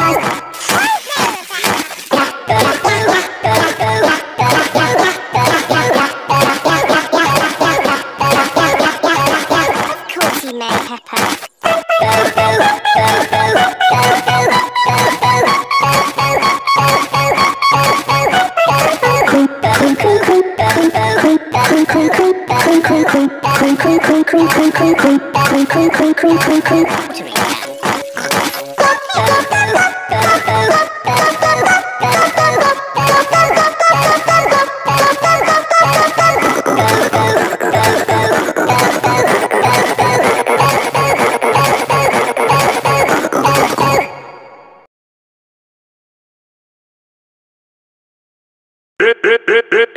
Bye. Rip, rip, rip, rip.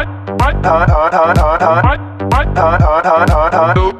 I I I I I I I I I